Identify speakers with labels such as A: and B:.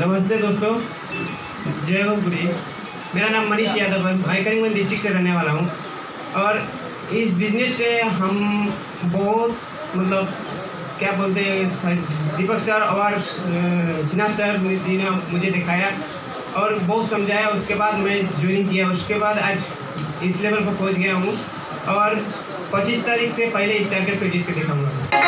A: नमस्ते दोस्तों, जय हो गुरी मेरा नाम मनीष यादव है भाई करीमगंज डिस्ट्रिक्ट से रहने वाला हूँ। और इस बिज़नेस से हम बहुत मतलब क्या बोलते हैं दीपक सर और सिन्हा सर जी ने मुझे दिखाया और बहुत समझाया। उसके बाद मैं ज्वाइनिंग किया। उसके बाद आज इस लेवल पर पहुँच गया हूँ और पच्चीस तारीख से पहले इस टारगेट को जीत के दिखाऊँगा।